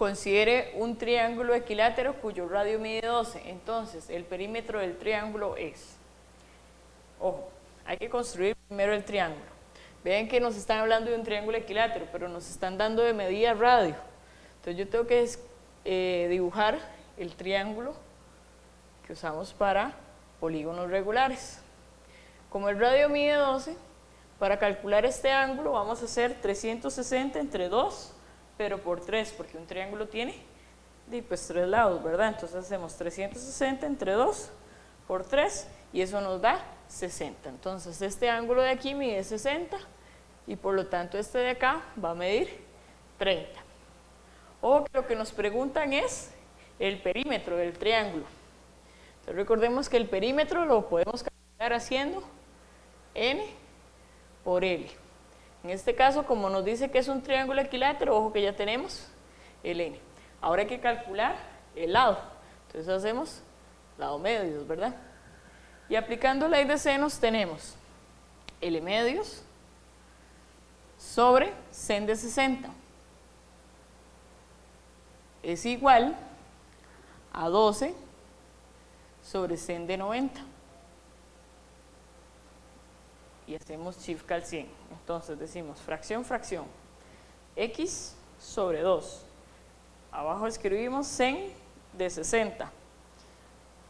considere un triángulo equilátero cuyo radio mide 12. Entonces, el perímetro del triángulo es, ojo, hay que construir primero el triángulo. Vean que nos están hablando de un triángulo equilátero, pero nos están dando de medida radio. Entonces yo tengo que eh, dibujar el triángulo que usamos para polígonos regulares. Como el radio mide 12, para calcular este ángulo vamos a hacer 360 entre 2, pero por 3, porque un triángulo tiene pues, tres lados, ¿verdad? Entonces hacemos 360 entre 2 por 3 y eso nos da 60. Entonces este ángulo de aquí mide 60 y por lo tanto este de acá va a medir 30. O lo que nos preguntan es el perímetro del triángulo. Entonces recordemos que el perímetro lo podemos calcular haciendo n por L. En este caso, como nos dice que es un triángulo equilátero, ojo que ya tenemos el n. Ahora hay que calcular el lado. Entonces hacemos lado medios, ¿verdad? Y aplicando ley de senos tenemos L medios sobre sen de 60 es igual a 12 sobre sen de 90 y hacemos shift al 100 entonces decimos fracción fracción x sobre 2 abajo escribimos sen de 60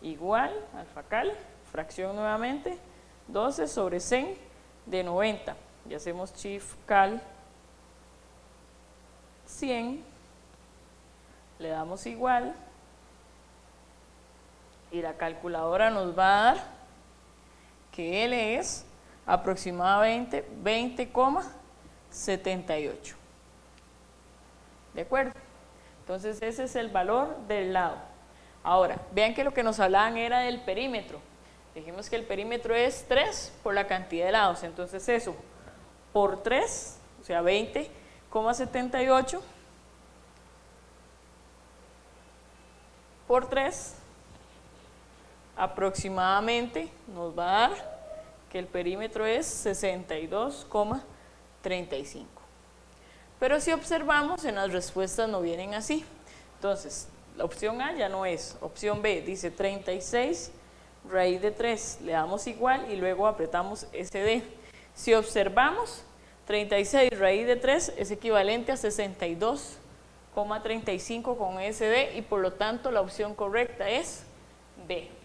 igual alfa cal fracción nuevamente 12 sobre sen de 90 y hacemos shift cal 100 le damos igual. Y la calculadora nos va a dar que L es aproximadamente 20,78 ¿de acuerdo? entonces ese es el valor del lado. Ahora, vean que lo que nos hablaban era del perímetro. Dijimos que el perímetro es 3 por la cantidad de lados. Entonces eso por 3 o sea 20,78 por 3 aproximadamente nos va a dar que el perímetro es 62,35. Pero si observamos, en las respuestas no vienen así. Entonces, la opción A ya no es. Opción B dice 36 raíz de 3. Le damos igual y luego apretamos SD. Si observamos, 36 raíz de 3 es equivalente a 62 35 con SD y por lo tanto la opción correcta es B.